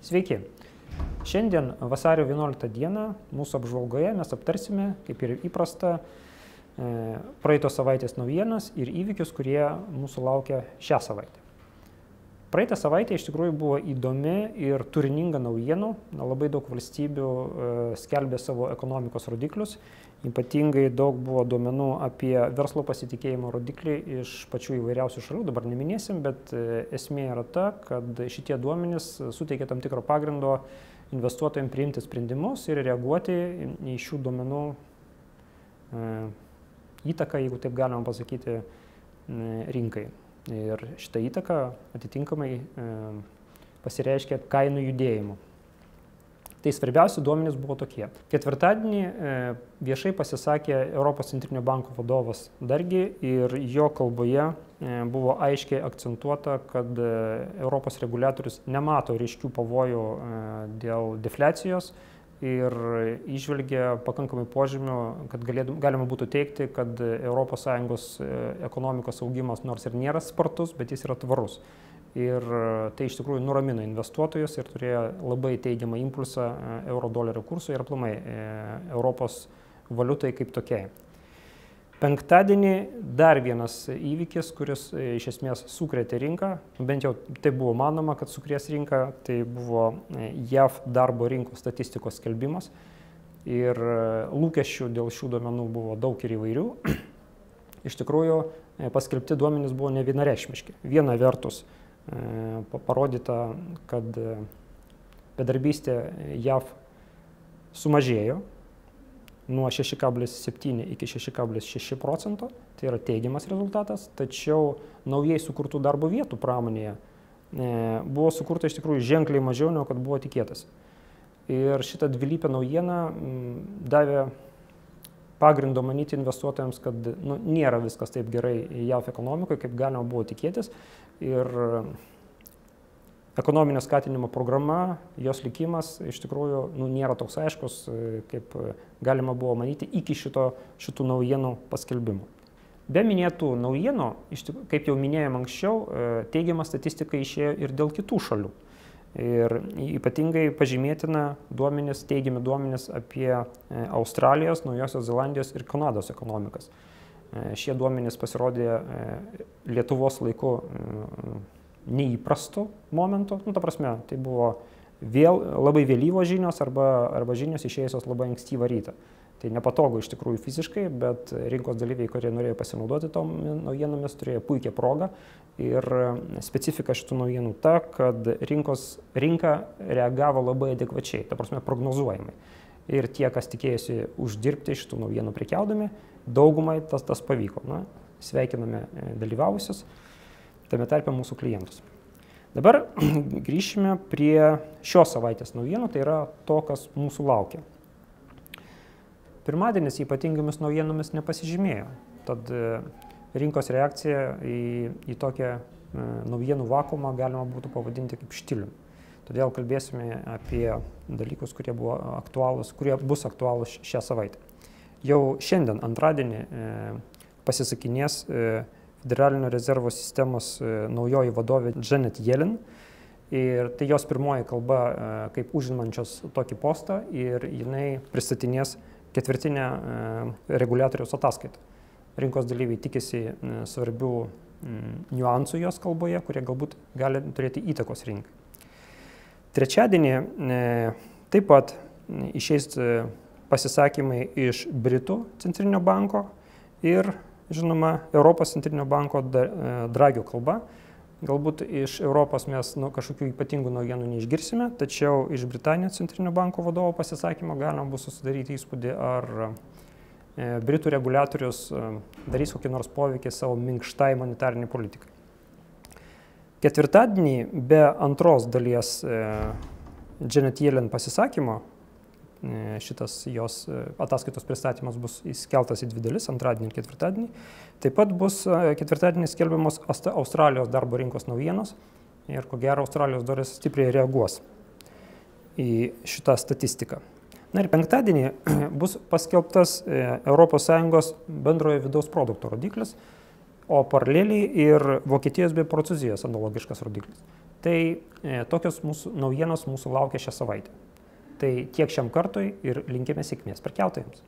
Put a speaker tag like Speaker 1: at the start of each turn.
Speaker 1: Sveiki. Šiandien vasario 11 dieną mūsų apžvalgoje mes aptarsime, kaip ir įprasta, e, praeitos savaitės naujienas ir įvykius, kurie mūsų laukia šią savaitę. Praeitą savaitę iš tikrųjų buvo įdomi ir turininga naujienų. Labai daug valstybių e, skelbė savo ekonomikos rodiklius. Ypatingai daug buvo duomenų apie verslo pasitikėjimo rodiklį iš pačių įvairiausių šalių. Dabar neminėsim, bet e, esmė yra ta, kad šitie duomenys suteikia tam tikro pagrindo investuotojams priimti sprendimus ir reaguoti į šių duomenų e, įtaką, jeigu taip galima pasakyti, rinkai. Ir šitą įtaką atitinkamai e, pasireiškia kainų judėjimu. Tai svarbiausi duomenys buvo tokie. Ketvirtadienį e, viešai pasisakė Europos centrinio banko vadovas Dargi ir jo kalboje e, buvo aiškiai akcentuota, kad Europos reguliatorius nemato ryškių pavojų dėl deflecijos ir išvelgia pakankamai požymių, kad galėtum, galima būtų teikti, kad ES e, ekonomikos augimas nors ir nėra spartus, bet jis yra tvarus. Ir e, tai iš tikrųjų nuramino investuotojus ir turėjo labai teigiamą impulsą e, euro dolerio kursui ir aplamai Europos valiutai kaip tokiai. Penktadienį dar vienas įvykis, kuris e, iš esmės sukrėtė rinką, bent jau tai buvo manoma, kad sukrės rinką, tai buvo e, JAV darbo rinkos statistikos skelbimas. Ir e, lūkesčių dėl šių duomenų buvo daug ir įvairių. Iš tikrųjų, paskelbti duomenys buvo ne vienareišmiški. Viena vertus parodyta, kad bedarbystė JAV sumažėjo, nuo 6,7 iki 6,6 procento, tai yra teigiamas rezultatas, tačiau naujai sukurtų darbo vietų pramonėje e, buvo sukurta iš tikrųjų ženkliai mažiau negu kad buvo tikėtas. Ir šitą dvilypę naujieną m, davė pagrindo manyti investuotojams, kad nu, nėra viskas taip gerai JAV ekonomikoje, kaip galima buvo tikėtis. Ir ekonominio skatinimo programa, jos likimas iš tikrųjų nu, nėra toks aiškus, e, kaip galima buvo manyti iki šito, šitų naujienų paskelbimo. Be minėtų naujienų, kaip jau minėjom anksčiau, e, teigiama statistika išėjo ir dėl kitų šalių. Ir ypatingai pažymėtina duomenis, teigiami duomenis apie e, Australijos, Naujosios Zelandijos ir Kanados ekonomikas. Šie duomenys pasirodė Lietuvos laiku neįprastu momentu. Nu, ta prasme, tai buvo vėl, labai vėlyvos žinios arba, arba žinios išėjusios labai ankstyvą rytą. Tai nepatogu iš tikrųjų fiziškai, bet rinkos dalyviai, kurie norėjo pasinaudoti tom naujienomis, turėjo puikią progą. Ir specifika šitų naujienų ta, kad rinkos, rinka reagavo labai adekvačiai, ta prasme prognozuojamai. Ir tie, kas tikėjosi uždirbti šitų naujienų prekiaudami, daugumai tas, tas pavyko. Na, sveikiname dalyvavusius tame tarpe mūsų klientus. Dabar grįšime prie šios savaitės naujienų, tai yra to, kas mūsų laukia. Pirmadienis ypatingomis naujienomis nepasižymėjo, tad e, rinkos reakcija į, į tokią e, naujienų vakumą galima būtų pavadinti kaip štiliumi. Todėl kalbėsime apie dalykus, kurie, aktualūs, kurie bus aktualūs šią savaitę. Jau šiandien, antradienį, e, pasisakinės Federalinio rezervo sistemos e, naujoji vadovė Janet Yellen. Ir tai jos pirmoji kalba e, kaip užimančios tokį postą ir jinai pristatinės ketvirtinę e, reguliatoriaus ataskaitą. Rinkos dalyviai tikisi svarbių niuansų jos kalboje, kurie galbūt gali turėti įtakos rinkai. Trečiadienį taip pat išeis pasisakymai iš Britų centrinio banko ir žinoma, Europos centrinio banko e, dragio kalba. Galbūt iš Europos mes nu, kažkokių ypatingų naujienų neišgirsime, tačiau iš Britanijos centrinio banko vadovo pasisakymo galima bus susidaryti įspūdį, ar e, Britų reguliatorius e, darys kokį nors poveikį savo minkštai monetariniai politikai. Ketvirtadienį be antros dalies Janet Yellen pasisakymo šitas jos e, ataskaitos pristatymas bus įskeltas į dvi dalis, antradienį ir ketvirtadienį. Taip pat bus e, ketvirtadienį skelbiamos Australijos darbo rinkos naujienos ir ko gero Australijos doris stipriai reaguos į šitą statistiką. Na ir penktadienį bus paskelbtas ES bendrojo vidaus produkto rodiklis, o paraleliai ir Vokietijos bei Prancūzijos analogiškas rodiklis. Tai e, tokios mūsų naujienos mūsų laukia šią savaitę. Tai tiek šiam kartui ir linkime sėkmės per keltojams.